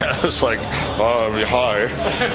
I was like, um, oh, I'll be high.